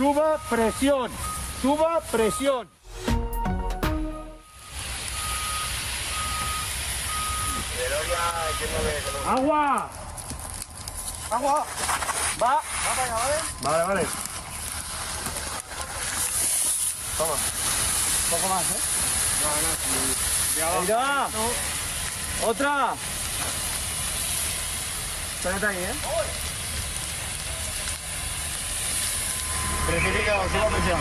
Suba presión. Suba presión. ¡Agua! ¡Agua! Va. Va para allá, ¿vale? Vale, vale. Toma. Un poco más, ¿eh? Mira. Otra. Espérate ahí, ¿eh? Precipita, suba presión.